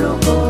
如果。